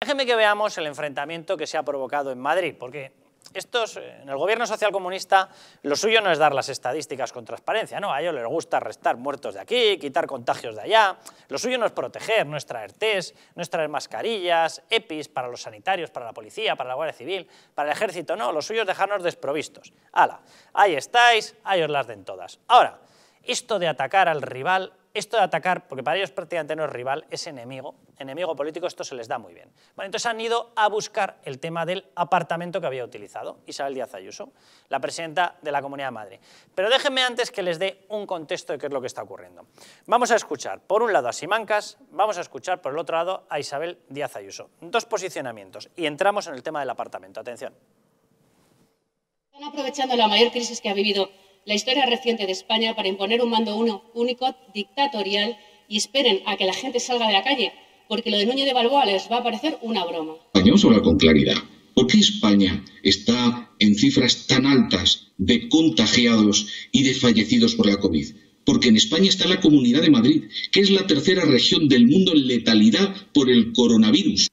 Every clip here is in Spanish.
Déjenme que veamos el enfrentamiento que se ha provocado en Madrid, porque estos, eh, en el gobierno social comunista lo suyo no es dar las estadísticas con transparencia, no, a ellos les gusta restar muertos de aquí, quitar contagios de allá, lo suyo no es proteger, no es traer test, no es traer mascarillas, EPIs para los sanitarios, para la policía, para la Guardia Civil, para el ejército, no, lo suyo es dejarnos desprovistos. ¡Hala! Ahí estáis, ahí os las den todas. Ahora, esto de atacar al rival esto de atacar, porque para ellos prácticamente no es rival, es enemigo, enemigo político, esto se les da muy bien. Bueno, entonces han ido a buscar el tema del apartamento que había utilizado Isabel Díaz Ayuso, la presidenta de la Comunidad de Madrid. Pero déjenme antes que les dé un contexto de qué es lo que está ocurriendo. Vamos a escuchar, por un lado a Simancas, vamos a escuchar por el otro lado a Isabel Díaz Ayuso. Dos posicionamientos y entramos en el tema del apartamento. Atención. Están aprovechando la mayor crisis que ha vivido la historia reciente de España para imponer un mando único dictatorial y esperen a que la gente salga de la calle, porque lo de Núñez de Balboa les va a parecer una broma. Vamos a hablar con claridad. ¿Por qué España está en cifras tan altas de contagiados y de fallecidos por la COVID? Porque en España está la Comunidad de Madrid, que es la tercera región del mundo en letalidad por el coronavirus.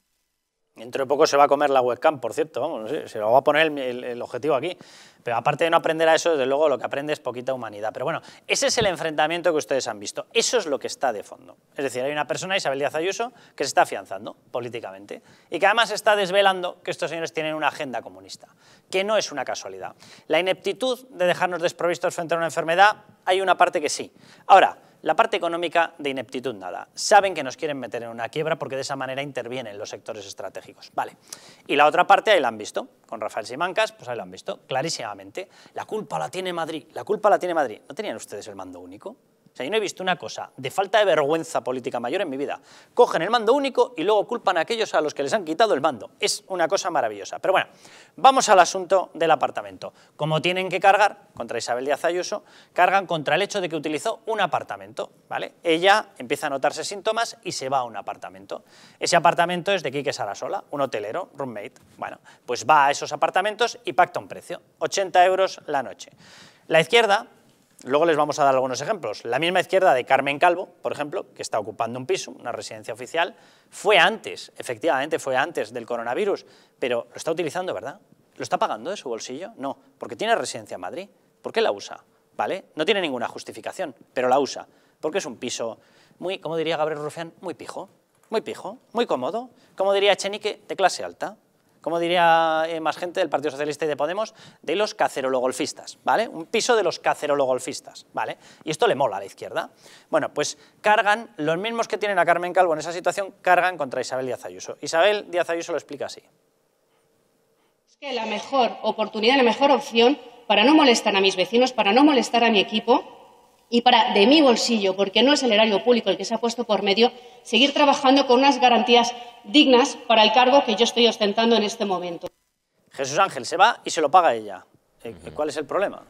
Dentro de poco se va a comer la webcam, por cierto, vamos, se lo va a poner el, objetivo aquí. Pero aparte de no aprender a eso, desde luego lo que aprende es poquita humanidad. Pero bueno, ese es el enfrentamiento que ustedes han visto. Eso es lo que está de fondo. Es decir, hay una persona, Isabel Díaz Ayuso, que se está afianzando políticamente y que además está desvelando que estos señores tienen una agenda comunista, que no es una casualidad. La ineptitud de dejarnos desprovistos frente a una enfermedad, hay una parte que sí. Ahora, la parte económica de ineptitud nada. Saben que nos quieren meter en una quiebra porque de esa manera intervienen los sectores estratégicos. Vale. Y la otra parte ahí la han visto. Con Rafael Simancas, pues ahí la han visto clarísimamente. La culpa la tiene Madrid. La culpa la tiene Madrid. ¿No tenían ustedes el mando único? Yo no he visto una cosa de falta de vergüenza política mayor en mi vida. Cogen el mando único y luego culpan a aquellos a los que les han quitado el mando. Es una cosa maravillosa. Pero bueno, vamos al asunto del apartamento. Como tienen que cargar contra Isabel Díaz Ayuso, cargan contra el hecho de que utilizó un apartamento. ¿vale? Ella empieza a notarse síntomas y se va a un apartamento. Ese apartamento es de Quique Sarasola, un hotelero, roommate. Bueno, pues va a esos apartamentos y pacta un precio, 80 euros la noche. La izquierda Luego les vamos a dar algunos ejemplos. La misma izquierda de Carmen Calvo, por ejemplo, que está ocupando un piso, una residencia oficial, fue antes, efectivamente fue antes del coronavirus, pero lo está utilizando, ¿verdad? ¿Lo está pagando de su bolsillo? No, porque tiene residencia en Madrid. ¿Por qué la usa? ¿Vale? No tiene ninguna justificación, pero la usa. Porque es un piso muy, como diría Gabriel Rufián, muy pijo, muy pijo, muy cómodo. Como diría Echenique, de clase alta como diría eh, más gente del Partido Socialista y de Podemos, de los cacerologolfistas, ¿vale? Un piso de los cacerologolfistas, ¿vale? Y esto le mola a la izquierda. Bueno, pues cargan, los mismos que tienen a Carmen Calvo en esa situación, cargan contra Isabel Díaz Ayuso. Isabel Díaz Ayuso lo explica así. Es que la mejor oportunidad, la mejor opción para no molestar a mis vecinos, para no molestar a mi equipo, y para, de mi bolsillo, porque no es el erario público el que se ha puesto por medio, seguir trabajando con unas garantías dignas para el cargo que yo estoy ostentando en este momento. Jesús Ángel se va y se lo paga ella. Eh, ¿Cuál es el problema?